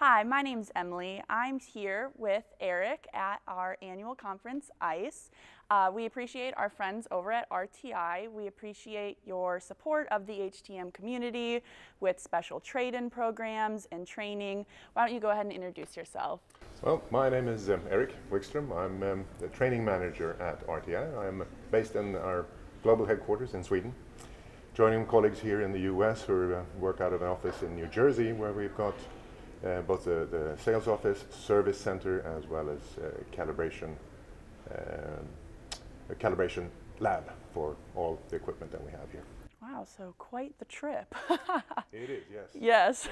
Hi, my name's Emily. I'm here with Erik at our annual conference, ICE. Uh, we appreciate our friends over at RTI. We appreciate your support of the HTM community with special trade-in programs and training. Why don't you go ahead and introduce yourself? Well, my name is um, Erik Wikström. I'm um, the training manager at RTI. I'm based in our global headquarters in Sweden, joining colleagues here in the US who uh, work out of an office in New Jersey where we've got uh, both the, the, sales office, service center, as well as uh, calibration, um, a calibration lab for all the equipment that we have here. Wow, so quite the trip. it is, yes. Yes.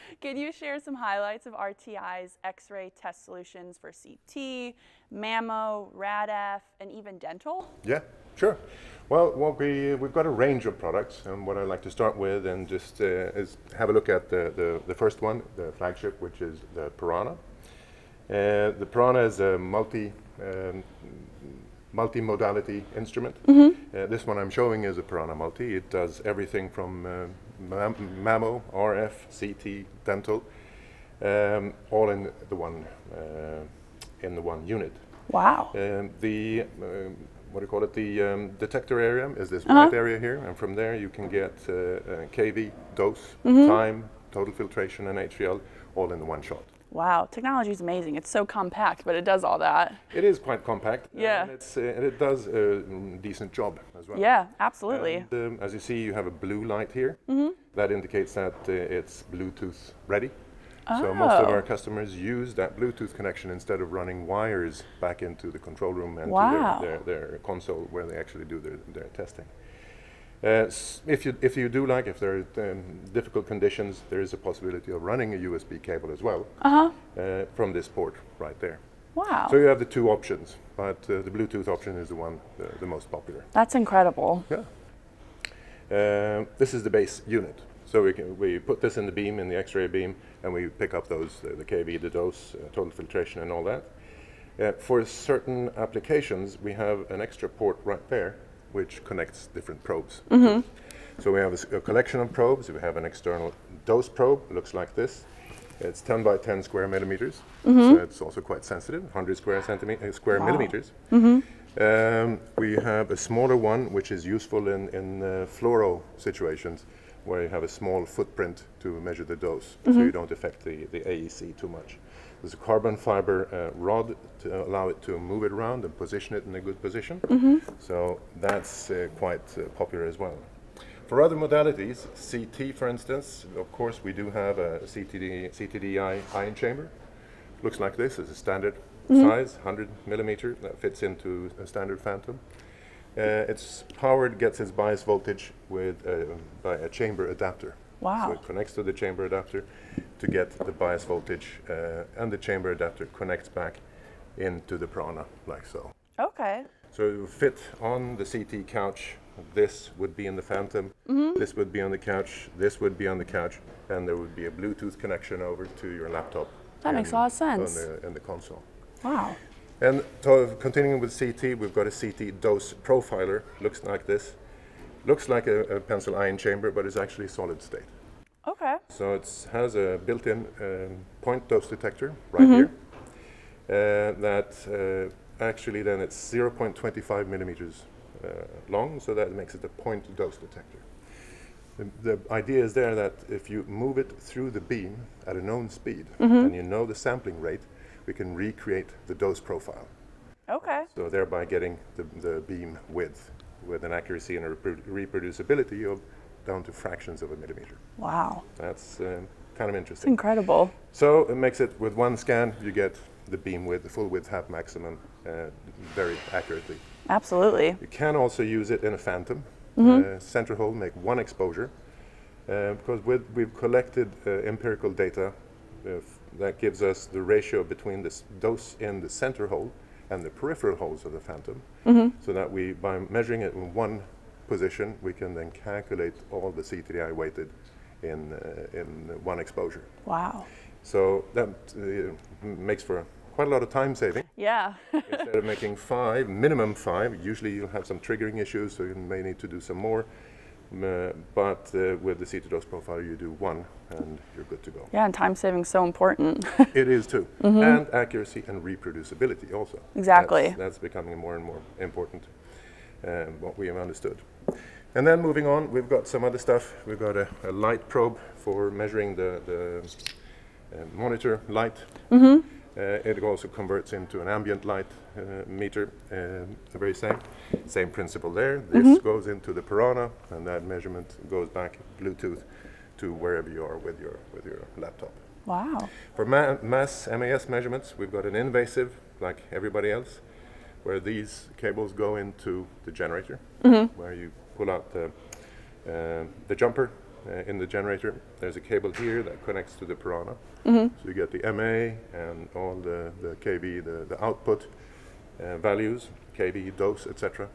Can you share some highlights of RTI's X-ray test solutions for CT, mammo, RADF, and even dental? Yeah, sure. Well, what we, we've got a range of products, and what I'd like to start with and just uh, is have a look at the, the, the, first one, the flagship, which is the Piranha. Uh, the Piranha is a multi, um, multi-modality instrument. Mm -hmm. uh, this one I'm showing is a Piranha Multi. It does everything from uh, mam mammo, RF, CT, dental, um, all in the one, uh, in the one unit. Wow. Um, the um, what do you call it? The um, detector area is this uh -huh. white area here, and from there you can get uh, uh, KV, dose, mm -hmm. time, total filtration, and HVL all in the one shot. Wow, technology is amazing. It's so compact, but it does all that. It is quite compact. Yeah. And, it's, uh, and it does a decent job as well. Yeah, absolutely. And, um, as you see, you have a blue light here. Mm -hmm. That indicates that uh, it's Bluetooth ready. Oh. So most of our customers use that Bluetooth connection instead of running wires back into the control room and wow. to their, their, their, console where they actually do their, their testing. Uh, if you if you do like if there are um, difficult conditions, there is a possibility of running a USB cable as well uh-huh. uh, from this port right there. Wow! So you have the two options, but uh, the Bluetooth option is the one the, the most popular. That's incredible. Yeah. Uh, this is the base unit. So we, can, we put this in the beam, in the X-ray beam, and we pick up those, uh, the KV, the dose, uh, total filtration, and all that. Uh, for certain applications, we have an extra port right there, which connects different probes. Mm -hmm. So we have a, a, collection of probes. We have an external dose probe, looks like this. It's 10 by 10 square millimeters, mm -hmm. so it's also quite sensitive, 100 square centimeter, uh, square wow. millimeters. Mm -hmm. um, we have a smaller one, which is useful in, in uh, fluoro situations where you have a small footprint to measure the dose, mm -hmm. so mm-hmm. you don't affect the, the AEC too much. There's a carbon fiber uh, rod to allow it to move it around and position it in a good position. Mm -hmm. So that's uh, quite uh, popular as well. For other modalities, CT for instance, of course we do have a CTD, CTDI ion chamber. Looks like this, it's a standard mm -hmm. size, 100 millimeter, that fits into a standard Phantom. Uh, it's powered, gets its bias voltage with uh, by a chamber adapter. Wow. So it connects to the chamber adapter to get the bias voltage, uh, and the chamber adapter connects back into the Piranha like so. Okay. So it will fit on the CT couch. This would be in the Phantom. Mm -hmm. This would be on the couch. This would be on the couch, and there would be a Bluetooth connection over to your laptop. That makes a lot of sense. In the, in the console. Wow. And to, continuing with CT, we've got a CT dose profiler. Looks like this. Looks like a, a pencil ion chamber, but it's actually solid state. Okay. So it has a built-in um, point dose detector right mm -hmm. here. Uh, that uh, actually then it's 0.25 millimeters uh, long, so that makes it a point dose detector. The, the, idea is there that if you move it through the beam at a known speed, mm -hmm. and you know the sampling rate, we can recreate the dose profile. Okay. So thereby getting the, the beam width with an accuracy and a reproducibility of down to fractions of a millimeter. Wow. That's um, kind of interesting. It's incredible. So it makes it, with one scan, you get the beam width, the full width half maximum, uh, very accurately. Absolutely. You can also use it in a phantom. Mm -hmm. uh, center hole, make one exposure. Uh, because with, we've collected uh, empirical data uh, that gives us the ratio between the dose in the center hole and the peripheral holes of the phantom, mm -hmm. so that we, by measuring it in one position, we can then calculate all the CTDI weighted in, uh, in one exposure. Wow. So that uh, makes for quite a lot of time saving. Yeah. Instead of making five, minimum five, usually you'll have some triggering issues, so you may need to do some more. Uh, but uh, with the to dose profile, you do one and you're good to go. Yeah, and time saving so important. It is too, and accuracy and reproducibility also. Exactly. That's, that's becoming more and more important. Um, what we have understood. And then moving on, we've got some other stuff. We've got a, a light probe for measuring the, the uh, monitor light. Uh, it also converts into an ambient light uh, meter, uh, the very same. Same principle there. This goes into the Piranha, and that measurement goes back Bluetooth to wherever you are with your with your laptop. wow. For ma- mass MAS measurements, we've got an invasive, like everybody else, where these cables go into the generator, where you pull out the, uh, the jumper uh, in the generator. There's a cable here that connects to the Piranha. So you get the MA and all the, the KV, the, the output uh, values, KV, dose, etc.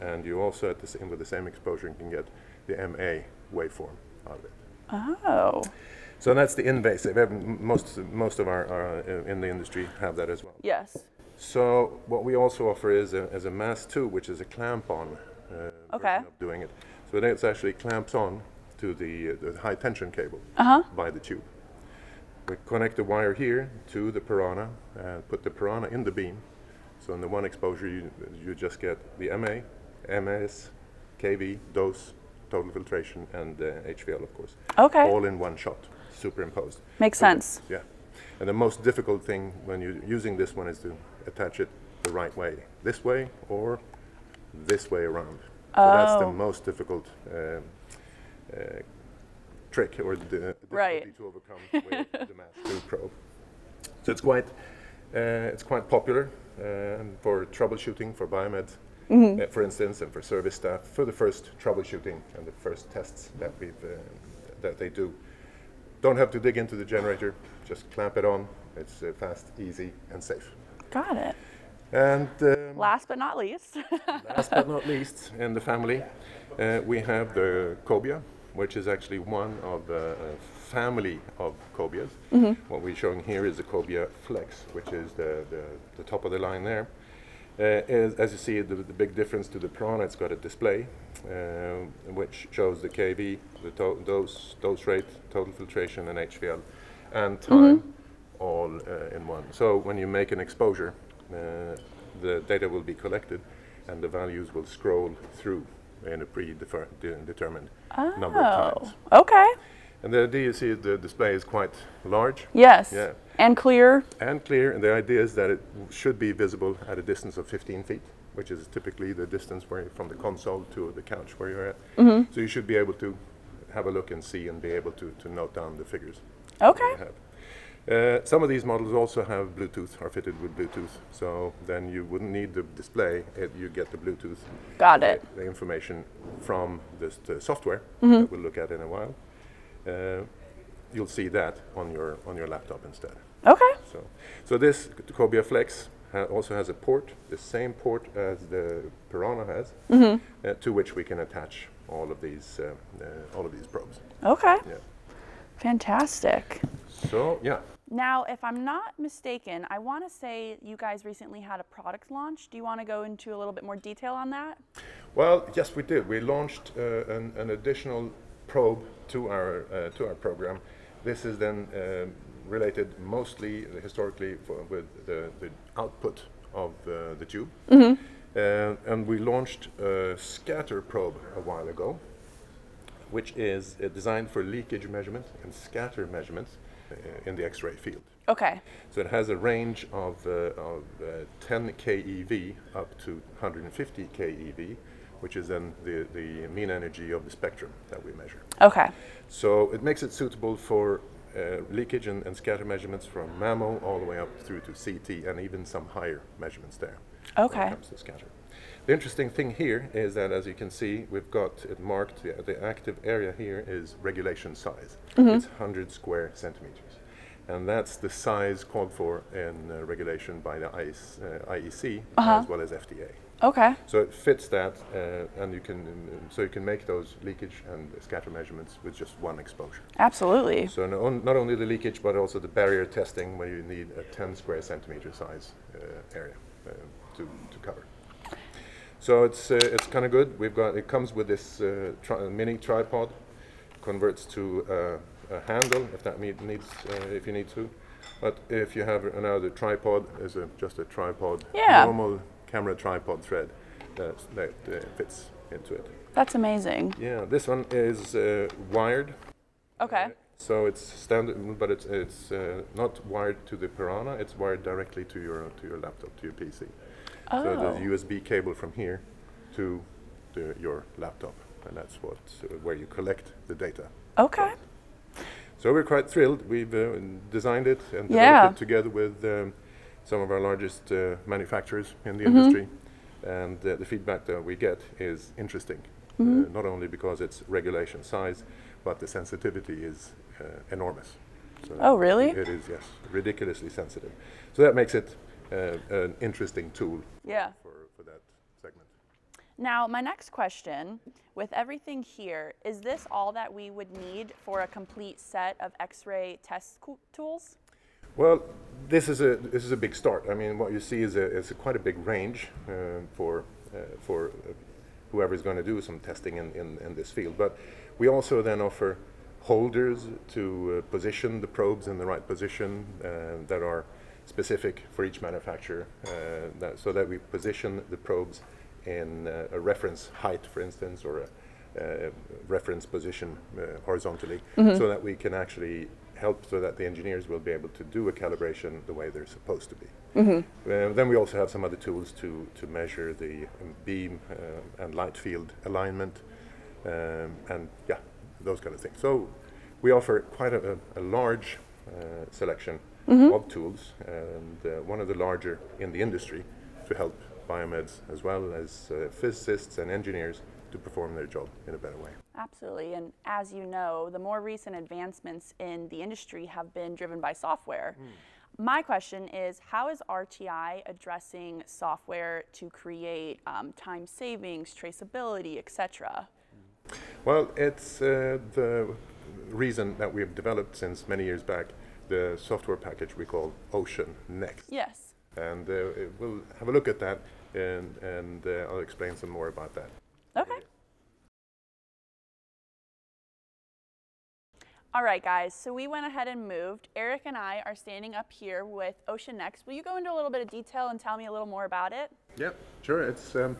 And you also, at the same, with the same exposure, can get the MA waveform out of it. Oh. So that's the invasive. Most most of our, our uh, in the industry have that as well. Yes. So what we also offer is a, as a MAS-2, which is a clamp-on uh, Okay. of doing it. So then it's actually clamps on to the, uh, the high tension cable Uh huh. by the tube. We connect the wire here to the Piranha, and put the Piranha in the beam. So in the one exposure, you, you just get the MA, MS, KV, dose, total filtration, and uh, HVL, of course Okay. all in one shot, superimposed. Makes So sense. Yeah. And the most difficult thing when you're using this one is to attach it the right way, this way or this way around. So that's the Oh. most difficult uh, trick or the difficulty Right. to overcome with the Mass 2 probe. So it's quite, uh, it's quite popular um, for troubleshooting for biomed, Mm-hmm. uh, for instance, and for service staff for the first troubleshooting and the first tests that we've uh, that they do. Don't have to dig into the generator, just clamp it on. It's uh, fast, easy, and safe. Got it. And um, Last but not least. last but not least, in the family, uh, we have the cobia, which is actually one of the uh, family of cobias. What we're showing here is the cobia flex, which is the, the, the top of the line there. Uh, is, as you see, the, the big difference to the Piranha, it's got a display uh, which shows the KV, the to- dose, dose rate, total filtration, and HVL, and time all uh, in one. So when you make an exposure, uh, the data will be collected, and the values will scroll through in a predetermined number of Oh. times. Okay. And the idea, you see, the display is quite large Yes. Yeah. And clear. and clear, and the idea is that it should be visible at a distance of 15 feet, which is typically the distance where from the console to the couch where you're at. Mm-hmm. So you should be able to have a look and see and be able to, to note down the figures. Okay. Uh, some of these models also have Bluetooth, are fitted with Bluetooth, so then you wouldn't need the display, it, you get the Bluetooth Got it. the information from this, the software Mm-hmm. that we'll look at in a while. Uh, you'll see that on your on your laptop instead. Okay. So, so this Cobia Flex ha- also has a port, the same port as the Piranha has, Mm-hmm. uh, to which we can attach all of these uh, uh, all of these probes. Okay. Yeah. Fantastic. So yeah, Now, if I'm not mistaken, I want to say you guys recently had a product launch. Do you want to go into a little bit more detail on that? Well, yes, we did. We launched uh, an, an additional probe to our uh, to our program. This is then um related mostly uh, historically for, with the, the output of uh, the tube, uh, and we launched a scatter probe a while ago, which is uh, designed for leakage measurement and scatter measurements uh, in the X-ray field. Okay. So it has a range of, uh, of uh, 10 keV up to 150 keV, which is then the, the mean energy of the spectrum that we measure. Okay. So it makes it suitable for uh, leakage and, and scatter measurements from MAMO all the way up through to CT and even some higher measurements there when Okay. it comes to scatter. The interesting thing here is that, as you can see, we've got it marked, the, the active area here is regulation size. It's 100 square centimeters. And that's the size called for in uh, regulation by the ICE, uh, IEC as well as FDA. Okay. So it fits that, uh, and you can um, so you can make those leakage and scatter measurements with just one exposure. Absolutely. So no, on- not only the leakage, but also the barrier testing, where you need a 10 square centimeter size uh, area uh, to, to cover. So it's uh, it's kind of good. We've got it comes with this uh, tri- mini tripod, converts to uh, a handle if that need, needs uh, if you need to. But if you have another tripod, is a, just a tripod, Yeah. normal camera tripod thread that that uh, fits into it. That's amazing. Yeah, this one is uh, wired. Okay. So it's standard, but it's it's uh, not wired to the Piranha. It's wired directly to your to your laptop, to your PC. So Oh. there's a USB cable from here to the, your laptop, and that's what uh, where you collect the data. Okay. So we're quite thrilled. We've uh, designed it and developed Yeah. it together with um, some of our largest uh, manufacturers in the Mm-hmm. industry, and uh, the feedback that we get is interesting. Mm-hmm. Uh, not only because it's regulation size, but the sensitivity is uh, enormous. So Oh, really? It is, yes, ridiculously sensitive. So that makes it an interesting tool Yeah. for, for that segment. Now, my next question with everything here, is this all that we would need for a complete set of x ray test tools? Well, this is a this is a big start. I mean, what you see is a is a quite a big range uh, for uh, for uh, whoever is going to do some testing in, in, in this field. But we also then offer holders to uh, position the probes in the right position uh, that are specific for each manufacturer, uh, that, so that we position the probes in uh, a reference height, for instance, or a uh, reference position uh, horizontally, so that we can actually help so that the engineers will be able to do a calibration the way they're supposed to be. Uh, then we also have some other tools to, to measure the um, beam uh, and light field alignment um, and yeah, those kind of things. So we offer quite a, a, large uh, selection of tools and uh, one of the larger in the industry to help biomeds as well as uh, physicists and engineers to perform their job in a better way. Absolutely. And as you know, the more recent advancements in the industry have been driven by software. My question is how is RTI addressing software to create um, time savings, traceability, etc.? Well, it's uh, the reason that we've developed since many years back the software package we call Ocean Next. Yes. And uh, we'll have a look at that and, and uh, I'll explain some more about that. Okay. All right, guys, so we went ahead and moved. Erik and I are standing up here with Ocean Next. Will you go into a little bit of detail and tell me a little more about it? Yeah, sure. It's um,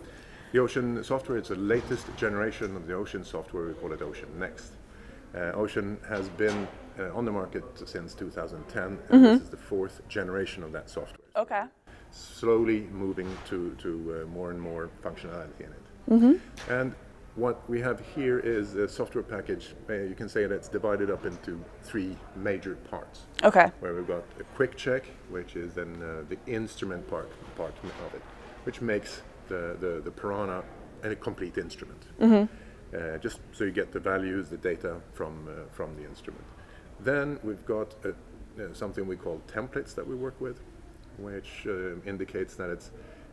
the Ocean software. It's the latest generation of the Ocean software. We call it Ocean Next. Uh, Ocean has been uh, on the market since 2010, and this is the fourth generation of that software. Okay. Slowly moving to, to uh, more and more functionality in it. Mm -hmm. And what we have here is a software package. Uh, you can say that it's divided up into three major parts Okay. where we've got a quick check, which is then uh, the instrument part, part of it, which makes the, the, the Piranha a complete instrument. Uh, just so you get the values, the data from, uh, from the instrument. Then we've got a, uh, something we call templates that we work with, which uh, indicates that it's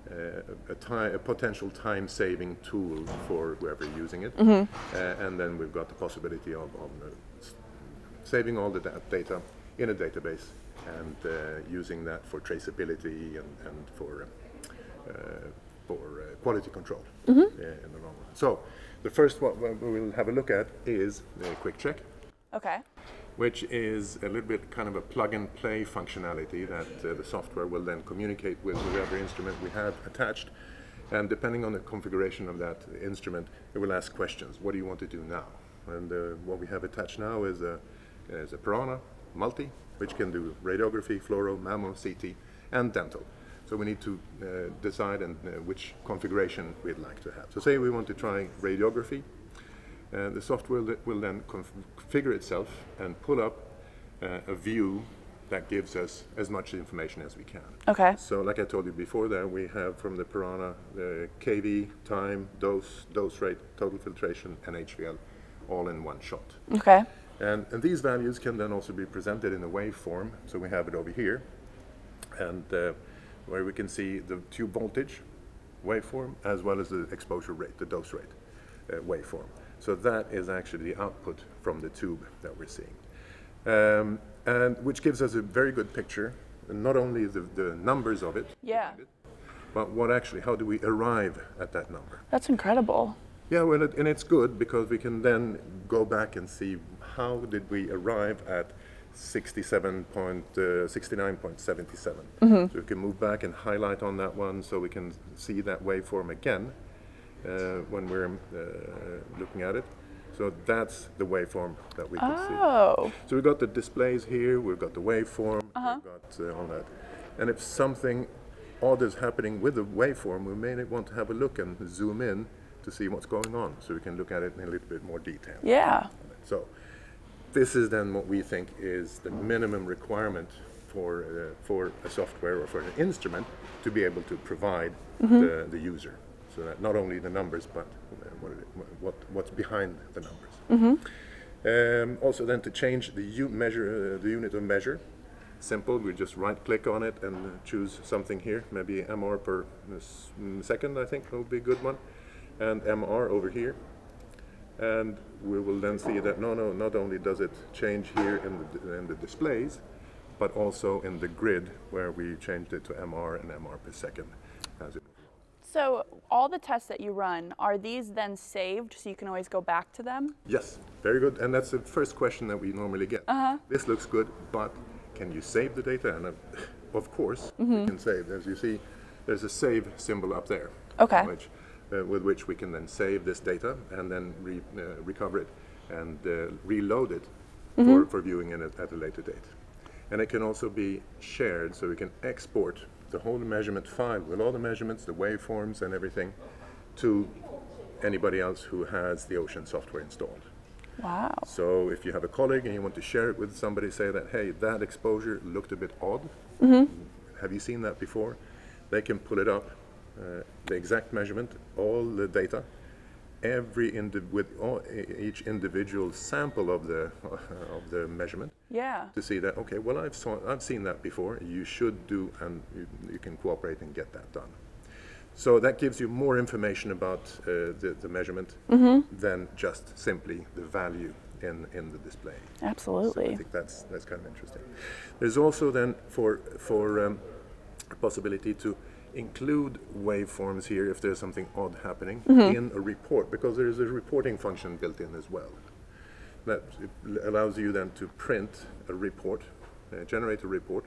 uh, a, ti- a potential time-saving tool for whoever using it. Uh, and then we've got the possibility of, of uh, saving all the da- data in a database and uh, using that for traceability and, and for, uh, uh, for uh, quality control uh, in the long run. So the first one we will have a look at is the quick check Okay. Which is a little bit kind of a plug and play functionality that uh, the software will then communicate with whatever instrument we have attached. And depending on the configuration of that instrument, it will ask questions. What do you want to do now? And uh, what we have attached now is a, is a Piranha Multi, which can do radiography, fluoro, mammo, CT, and dental. So we need to uh, decide and, uh, which configuration we'd like to have. So say we want to try radiography, uh, the software will, will then configure itself and pull up uh, a view that gives us as much information as we can. Okay. So like I told you before there, we have from the Piranha the KV, time, dose, dose rate, total filtration, and HVL all in one shot. Okay. And, and these values can then also be presented in a waveform. So we have it over here, and uh, where we can see the tube voltage waveform as well as the exposure rate, the dose rate uh, waveform. So that is actually the output from the tube that we're seeing, um, and which gives us a very good picture, not only the, the numbers of it, Yeah. but what actually, how do we arrive at that number? That's incredible. Yeah, well, it, and it's good because we can then go back and see how did we arrive at 67.69.77. Mm-hmm. So we can move back and highlight on that one so we can see that waveform again uh, when we're uh, looking at it. So that's the waveform that we can see. Oh, So we've got the displays here, we've got the waveform, Uh-huh. we've got uh, all that. And if something odd is happening with the waveform, we may want to have a look and zoom in to see what's going on, so we can look at it in a little bit more detail. yeah. So this is then what we think is the minimum requirement for, uh, for a software or for an instrument to be able to provide the, the user. That not only the numbers, but what, what, what's behind the numbers. Um, also then to change the measure, uh, the unit of measure, simple, we just right click on it and uh, choose something here, maybe MR per uh, mm, second I think would be a good one, and MR over here. And we will then see that no, no, not only does it change here in the, in the displays, but also in the grid where we changed it to MR and MR per second. So all the tests that you run, are these then saved so you can always go back to them? yes, very good. And that's the first question that we normally get. This looks good, but can you save the data? And uh, of course, we can save. As you see, there's a save symbol up there. Okay. Which, uh, with which we can then save this data and then re, uh, recover it and uh, reload it for, for viewing in a, at a later date. And it can also be shared, so we can export the whole measurement file with all the measurements, the waveforms, and everything to anybody else who has the Ocean software installed. Wow. So if you have a colleague and you want to share it with somebody, say that, hey, that exposure looked a bit odd. Have you seen that before? They can pull it up, uh, the exact measurement, all the data, every with all, each individual sample of the of the measurement Yeah. to see that okay, well I've saw, I've seen that before. You should do, and you, you can cooperate and get that done. So that gives you more information about uh, the, the measurement than just simply the value in, in the display. So I think that's that's kind of interesting. There's also then for for um, a possibility to include waveforms here if there's something odd happening in a report because there is a reporting function built in as well. That allows you then to print a report, uh, generate a report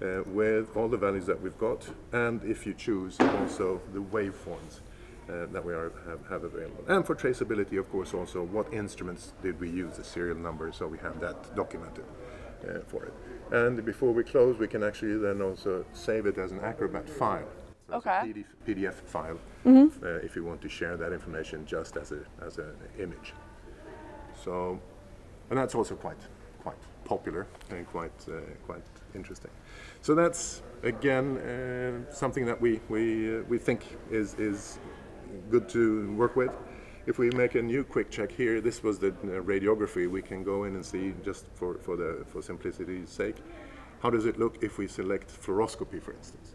uh, with all the values that we've got, and if you choose, also the waveforms uh, that we are, have, have available. And for traceability, of course, also what instruments did we use, the serial number, so we have that documented uh, for it. And before we close, we can actually then also save it as an Acrobat file. So Okay. PDF, PDF file uh, if you want to share that information just as a as an image. So, and that's also quite quite popular and quite uh, quite interesting. So that's again uh, something that we we uh, we think is is good to work with. If we make a new quick check here, this was the uh, radiography. We can go in and see just for for the for simplicity's sake, how does it look if we select fluoroscopy, for instance.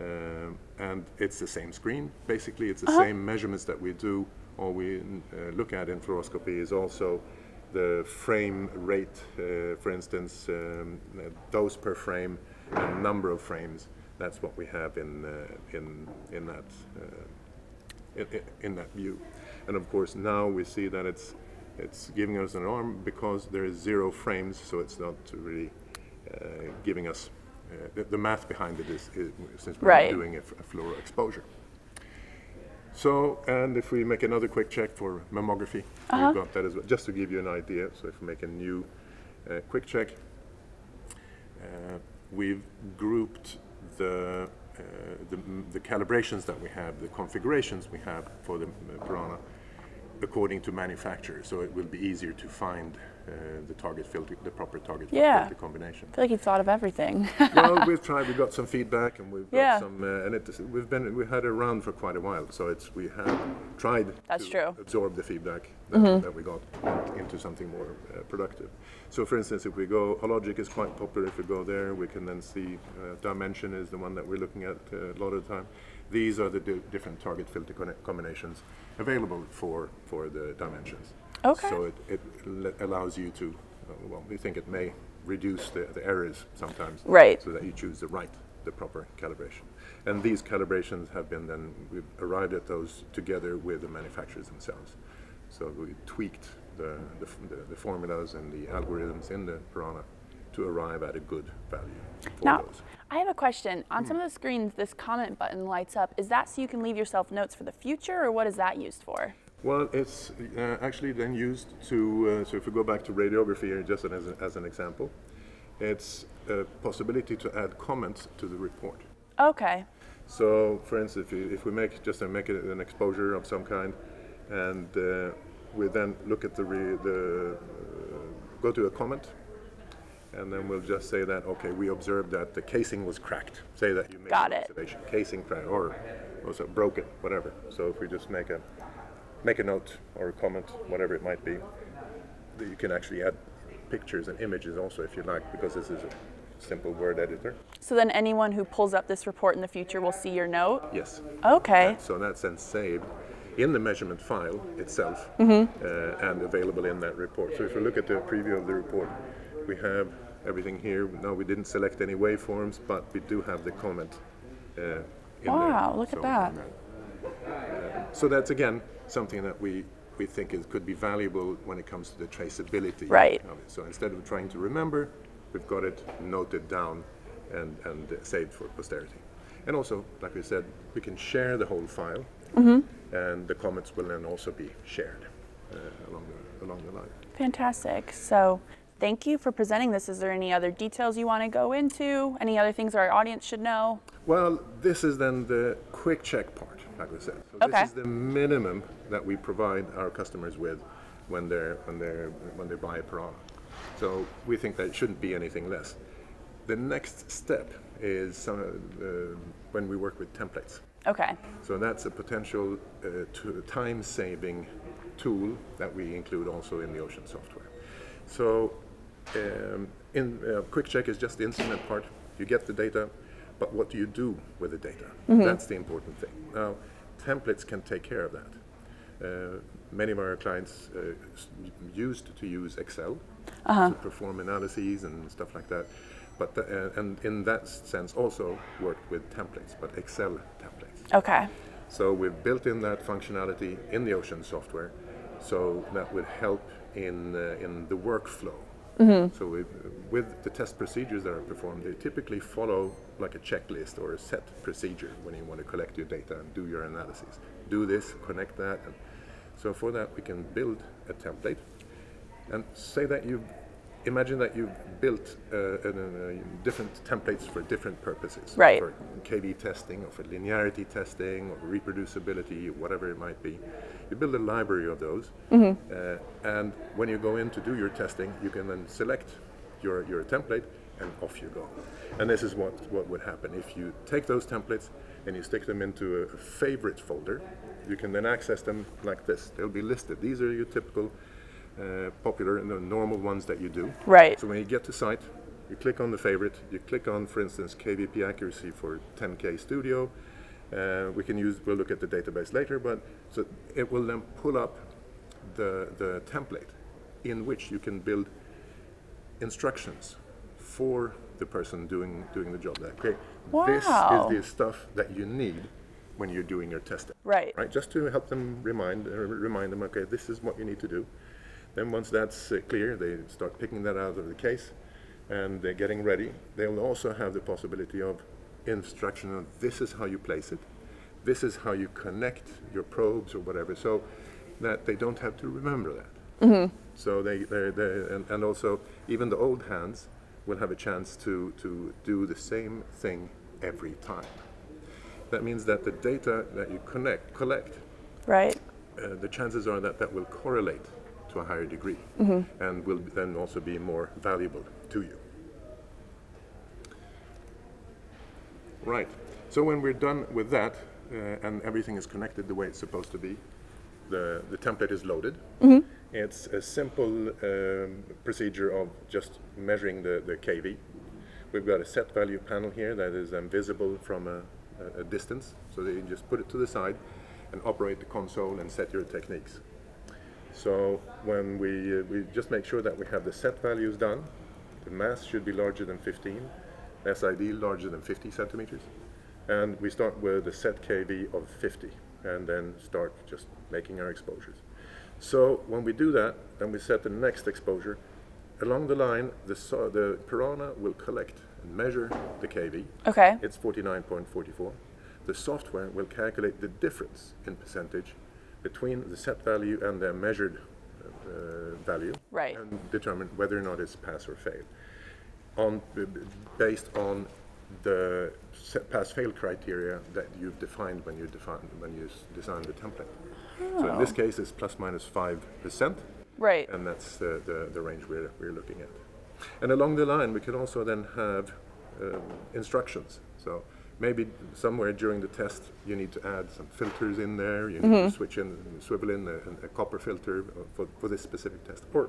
Um, and it's the same screen. Basically, it's the same measurements that we do. All we uh, look at in fluoroscopy is also the frame rate, uh, for instance, um, dose per frame, and number of frames. That's what we have in uh, in in that uh, in, in- that view. And of course, now we see that it's it's giving us an arm because there is zero frames, so it's not really uh, giving us uh, the, the math behind it is, is since we're Right. doing a fluoro exposure. So, and if we make another quick check for mammography, we've got that as well, just to give you an idea. So if we make a new uh, quick check, uh, we've grouped the, uh, the, the calibrations that we have, the configurations we have for the uh, Piranha according to manufacturer. So it will be easier to find uh, the target filter, the proper target Yeah. filter combination. I feel like you've thought of everything. well, we've tried. We've got some feedback, and we've got Yeah. some, uh, and it, we've been we had it around for quite a while. So it's we have tried That's to true. Absorb the feedback that, that we got into something more uh, productive. So, for instance, if we go, Hologic is quite popular. If we go there, we can then see uh, Dimension is the one that we're looking at uh, a lot of the time. These are the di- different target filter combinations available for for the dimensions. Okay. So it, it allows you to, uh, well, we think it may reduce the, the errors sometimes. Right. So that you choose the right the proper calibration. And these calibrations have been then, we've arrived at those together with the manufacturers themselves. So we tweaked the, the, the, the formulas and the algorithms in the Piranha to arrive at a good value for Now, those. I have a question. On some of the screens, this comment button lights up. Is that so you can leave yourself notes for the future, or what is that used for? Well, it's uh, actually then used to, uh, so if we go back to radiography here just as, a, as an example, it's a possibility to add comments to the report. Okay. So, for instance, if, you, if we make just a, make it an exposure of some kind, and uh, we then look at the, re, the uh, go to a comment, and then we'll just say that okay, we observed that the casing was cracked. Say that you made Got an it. observation, casing cracked or also broken, whatever. So if we just make a make a note or a comment, whatever it might be, that you can actually add pictures and images also if you like, because this is a simple word editor. So then anyone who pulls up this report in the future will see your note? Yes. Okay. So in that sense, saved in the measurement file itself Mm-hmm. uh, and available in that report. So if you look at the preview of the report, we have everything here. No, we didn't select any waveforms, but we do have the comment. Uh, in there. Wow, look at that. uh, so that's again something that we we think is, could be valuable when it comes to the traceability. Right. of it. So instead of trying to remember, we've got it noted down and, and uh, saved for posterity. And also, like we said, we can share the whole file, Mm-hmm. and the comments will then also be shared uh, along, the, along the line. Fantastic. So thank you for presenting this. Is there any other details you want to go into? Any other things our audience should know? Well, this is then the quick check part, like we said. So Okay. this is the minimum that we provide our customers with when they're when they're when they buy a Piranha. So we think that it shouldn't be anything less. The next step is some, uh, when we work with templates. Okay. So that's a potential uh, to time-saving tool that we include also in the Ocean software. So um, in uh, Quick Check is just the instrument part. You get the data, but what do you do with the data? That's the important thing. Now, templates can take care of that. Uh, many of our clients uh, used to use Excel to perform analyses and stuff like that. But the, uh, and in that sense also worked with templates, but Excel templates. Okay. So we've built in that functionality in the Ocean software, so that would help in uh, in the workflow. So we, with the test procedures that are performed, they typically follow like a checklist or a set procedure when you want to collect your data and do your analysis. Do this, connect that, and so for that we can build a template and say that you imagine that you've built uh, uh, different templates for different purposes Right. for kV testing or for linearity testing or reproducibility whatever it might be you build a library of those uh, and when you go in to do your testing you can then select your, your template and off you go and this is what, what would happen if you take those templates and you stick them into a favorite folder you can then access them like this they'll be listed these are your typical uh, popular and the normal ones that you do. Right. So when you get to site, you click on the favorite. You click on, for instance, KVP accuracy for 10K Studio. Uh, we can use. We'll look at the database later, but so it will then pull up the the template in which you can build instructions for the person doing doing the job. That okay, this is the stuff that you need when you're doing your testing Right. right? Just to help them remind uh, remind them, okay, this is what you need to do. Then once that's uh, clear, they start picking that out of the case, and they're getting ready. They will also have the possibility of instruction of this is how you place it, this is how you connect your probes or whatever, so that they don't have to remember that. So they, they, they and, and also even the old hands will have a chance to, to do the same thing every time. That means that the data that you connect, collect, Right. uh, the chances are that that will correlate to a higher degree and will then also be more valuable to you. Right. So when we're done with that uh, and everything is connected the way it's supposed to be, the, the template is loaded. It's a simple um, procedure of just measuring the, the KV. We've got a set value panel here that is um, visible from a, a, a distance, so you just put it to the side and operate the console and set your techniques. So when we, uh, we just make sure that we have the set values done, the mass should be larger than 15, SID larger than 50 centimeters. And we start with a set KV of 50 and then start just making our exposures. So when we do that, then we set the next exposure. Along the line, the, so the Piranha will collect and measure the KV. Okay. It's 49.44. The software will calculate the difference in percentage between the set value and the measured uh, value Right. and determine whether or not it's pass or fail on based on the set pass-fail criteria that you've defined when you define when you design the template. So in this case, it's plus minus five percent, Right. and that's uh, the the range we're we're looking at. And along the line, we can also then have um, instructions. So maybe somewhere during the test, you need to add some filters in there. You need to switch in, swivel in a, a copper filter for, for this specific test, or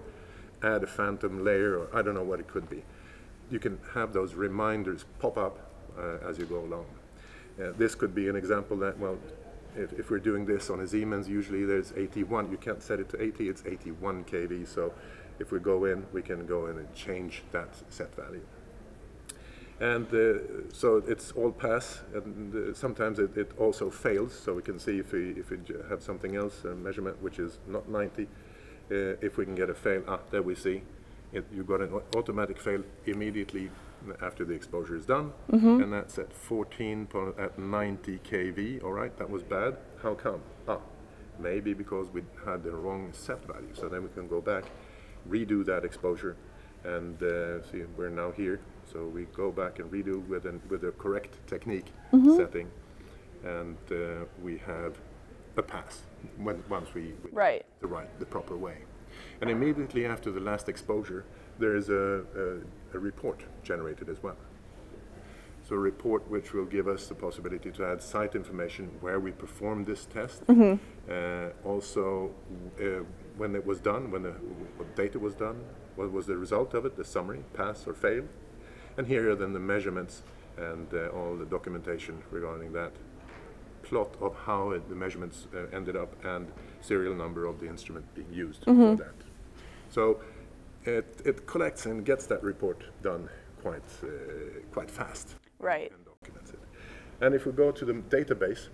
add a phantom layer, or I don't know what it could be. You can have those reminders pop up uh, as you go along. Uh, this could be an example that, well, if, if we're doing this on a Siemens, usually there's 81. You can't set it to 80, it's 81 kV. So if we go in, we can go in and change that set value. And uh, so it's all pass, and uh, sometimes it, it also fails. So we can see if we if we have something else, a measurement which is not 90, uh, if we can get a fail. Ah, there we see, it, you got an automatic fail immediately after the exposure is done, and that's at 14 at 90 kV. All right, that was bad. How come? Ah, maybe because we had the wrong set value. So then we can go back, redo that exposure, and uh, see we're now here. So we go back and redo with an, with the correct technique setting, and uh, we have a pass when, once we, we Right. the right the proper way. And immediately after the last exposure, there is a, a, a report generated as well. So a report which will give us the possibility to add site information where we performed this test. Uh, also, uh, when it was done, when the what data was done, what was the result of it, the summary, pass or fail. And here are then the measurements and uh, all the documentation regarding that plot of how it, the measurements uh, ended up and serial number of the instrument being used for that. So it, it collects and gets that report done quite, uh, quite fast Right. and documents it. And if we go to the database,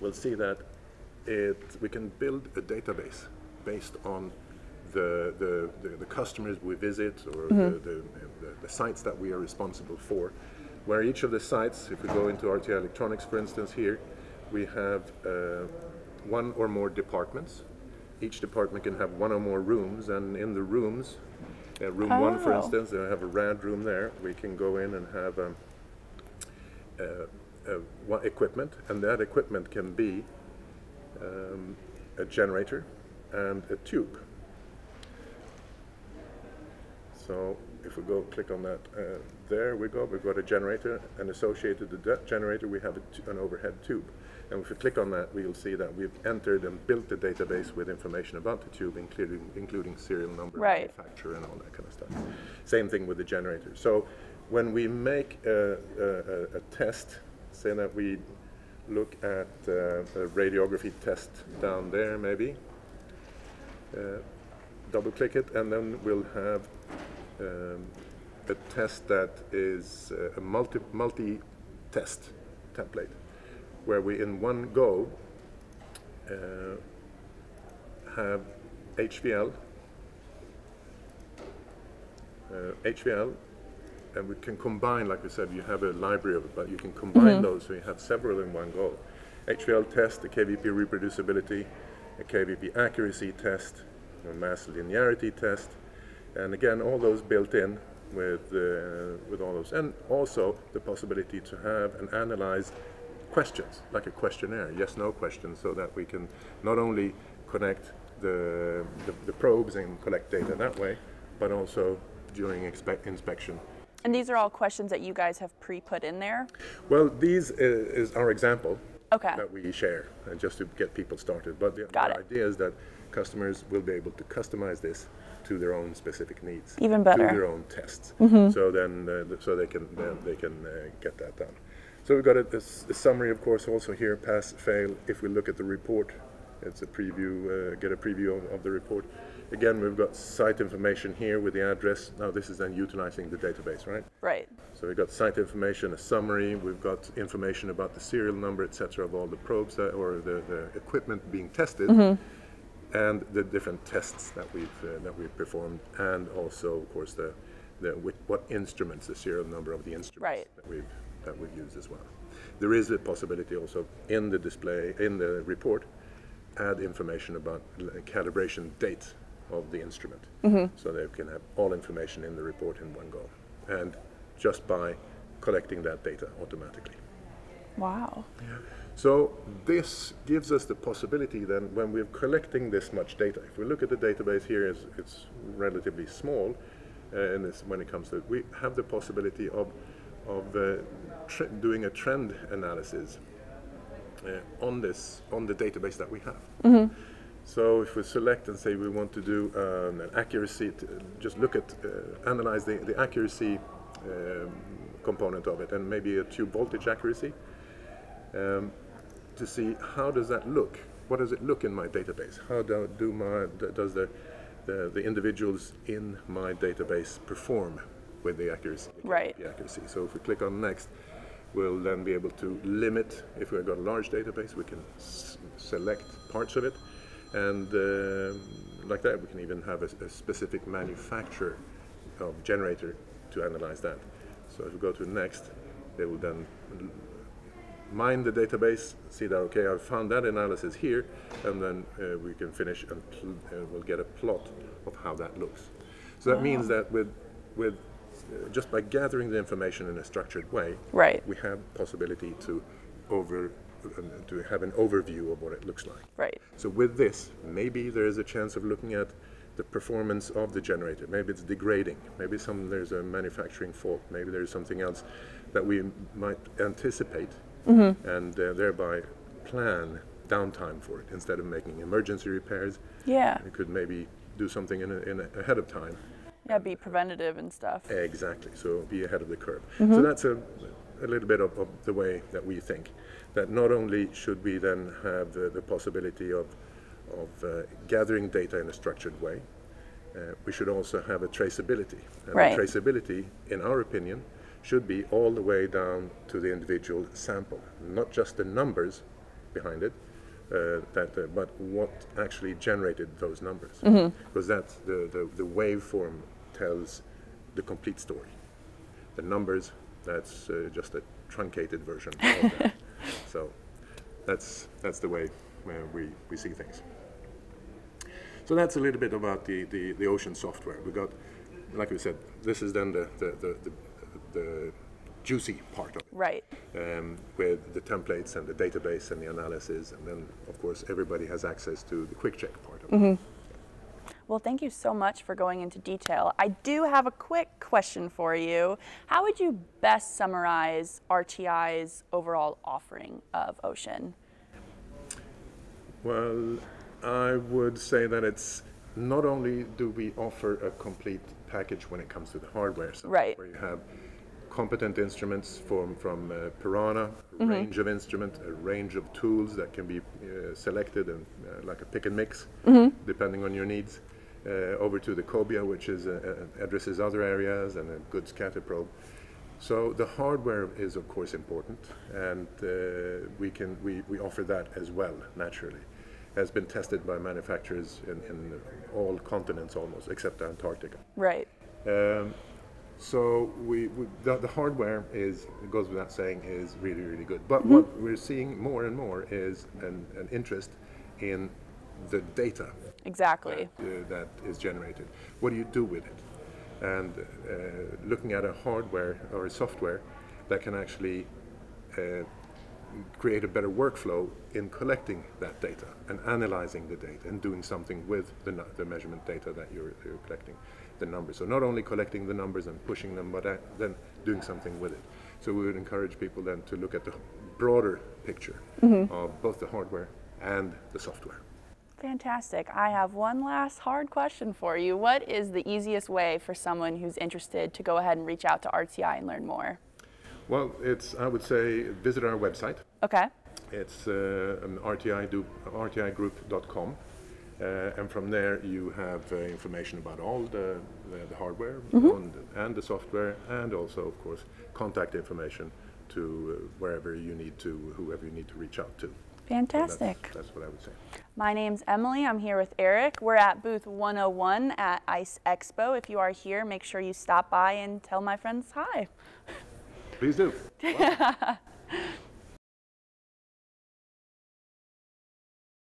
we'll see that it, we can build a database based on the, the, the, the customers we visit or the, the, the, the sites that we are responsible for. Where each of the sites, if we go into RTI Electronics, for instance, here, we have uh, one or more departments. Each department can have one or more rooms, and in the rooms, uh, room one, for Oh. instance, they have a RAD room there. We can go in and have um, uh, uh, equipment, and that equipment can be um, a generator and a tube. So if we go click on that, uh, there we go. We've got a generator, and associated to that generator, we have a t- an overhead tube. And if we click on that, we'll see that we've entered and built a database with information about the tube, including including serial number, Right. manufacturer, and all that kind of stuff. Same thing with the generator. So when we make a, a, a- a test, say that we look at uh, a radiography test down there, maybe. Uh, double click it, and then we'll have um, a test that is uh, a multi multi test template, where we in one go uh, have HVL, uh, HVL, and we can combine, like we said, you have a library of it, but you can combine those so you have several in one go. HVL test, a KVP reproducibility, a KVP accuracy test, a mAs linearity test, and again, all those built in with, uh, with all those. And also the possibility to have and analyze questions, like a questionnaire, yes-no questions, so that we can not only connect the, the, the probes and collect data that way, but also during inspection. And these are all questions that you guys have pre-put in there. Well, these i- is our example Okay. that we share, uh, just to get people started. But the, Got the idea is that customers will be able to customize this to their own specific needs, Even better. To their own tests. So then, uh, so they can then they can uh, get that done. So we've got a, a a summary, of course, also here: pass, fail. If we look at the report, it's a preview. Uh, get a preview of, of the report. again, we've got site information here with the address. Now this is then utilizing the database, right? Right. So we've got site information, a summary, we've got information about the serial number, etc., of all the probes that, or the, the equipment being tested, and the different tests that we've uh, that we've performed, and also, of course, the, the with what instruments, the serial number of the instruments Right. that we've that we've used as well. There is a possibility also in the display in the report, add information about calibration date of the instrument, so they can have all information in the report in one go, and just by collecting that data automatically. Wow. So this gives us the possibility then, when we're collecting this much data, if we look at the database here, it's, it's relatively small, uh, and this, when it comes to it, we have the possibility of, of uh, doing a trend analysis uh, on this, on the database that we have. So if we select and say we want to do um, an accuracy, just look at, uh, analyze the, the accuracy um, component of it, and maybe a tube voltage accuracy, um, to see how does that look? What does it look in my database? How do, do my does the, the the individuals in my database perform with the accuracy? Right. The accuracy. So if we click on next, we'll then be able to limit. If we've got a large database, we can s- select parts of it, and uh, like that, we can even have a specific manufacturer of generator to analyze that. So if we go to next, they will then mine the database, see that, okay, I've found that analysis here, and then uh, we can finish and uh, we'll get a plot of how that looks. So that means that with, with just by gathering the information in a structured way, Right. we have possibility to over uh, to have an overview of what it looks like. Right. So with this, maybe there is a chance of looking at the performance of the generator. Maybe it's degrading. Maybe some there's a manufacturing fault. Maybe there's something else that we might anticipate and uh, thereby plan downtime for it instead of making emergency repairs. Yeah. We could maybe do something in, a, in a, ahead of time. Yeah, be preventative and stuff. Exactly. So be ahead of the curve. So that's a, a little bit of, of the way that we think. That not only should we then have the, the possibility of, of uh, gathering data in a structured way, uh, we should also have a traceability. And Right. the traceability, in our opinion, should be all the way down to the individual sample, not just the numbers behind it, uh, that, uh, but what actually generated those numbers. Because that the, the, the waveform tells the complete story. The numbers, that's uh, just a truncated version of that. So that's, that's the way we, we see things. So that's a little bit about the, the, the ocean software. We got, like we said, this is then the, the, the, the, the juicy part of it Right. um, with the templates and the database and the analysis, and then of course everybody has access to the quick check part of it. Well, thank you so much for going into detail. I do have a quick question for you. How would you best summarize RTI's overall offering of Ocean? Well, I would say that it's not only do we offer a complete package when it comes to the hardware side, Right. where you have competent instruments from from uh, Piranha, a range of instruments, a range of tools that can be uh, selected and uh, like a pick and mix, depending on your needs. Uh, over to the Cobia, which is uh, uh, addresses other areas, and a good scatter probe. So the hardware is of course important, and uh, we can we, we offer that as well naturally. Has been tested by manufacturers in, in all continents almost, except Antarctica. Right. Um, so we, we the, the hardware is it goes without saying is really really good. But what we're seeing more and more is an, an interest in the data Exactly. uh, that is generated. What do you do with it? And uh, looking at a hardware or a software that can actually uh, create a better workflow in collecting that data and analyzing the data and doing something with the, the measurement data that you're, you're collecting, the numbers. So not only collecting the numbers and pushing them, but then doing something with it. So we would encourage people then to look at the broader picture of both the hardware and the software. Fantastic. I have one last hard question for you. What is the easiest way for someone who's interested to go ahead and reach out to RTI and learn more? Well, it's I would say visit our website. Okay. It's uh, RTI do, rtigroup.com, Uh, and from there, you have uh, information about all the, the, the hardware Mm-hmm. and, and the software, and also, of course, contact information to uh, wherever you need to, whoever you need to reach out to. So Fantastic. That's, that's what I would say. My name's Emily. I'm here with Erik. We're at booth 101 at ICE Expo. If you are here, make sure you stop by and tell my friends hi. Please do.